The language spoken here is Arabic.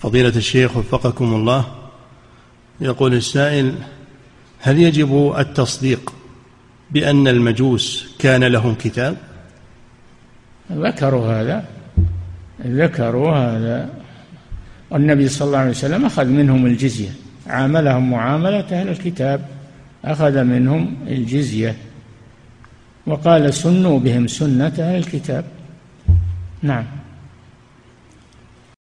فضيلة الشيخ وفقكم الله يقول السائل هل يجب التصديق بأن المجوس كان لهم كتاب ذكروا هذا ذكروا هذا. والنبي صلى الله عليه وسلم أخذ منهم الجزية عاملهم معاملة أهل الكتاب أخذ منهم الجزية. وقال سنوا بهم سنة أهل الكتاب. نعم.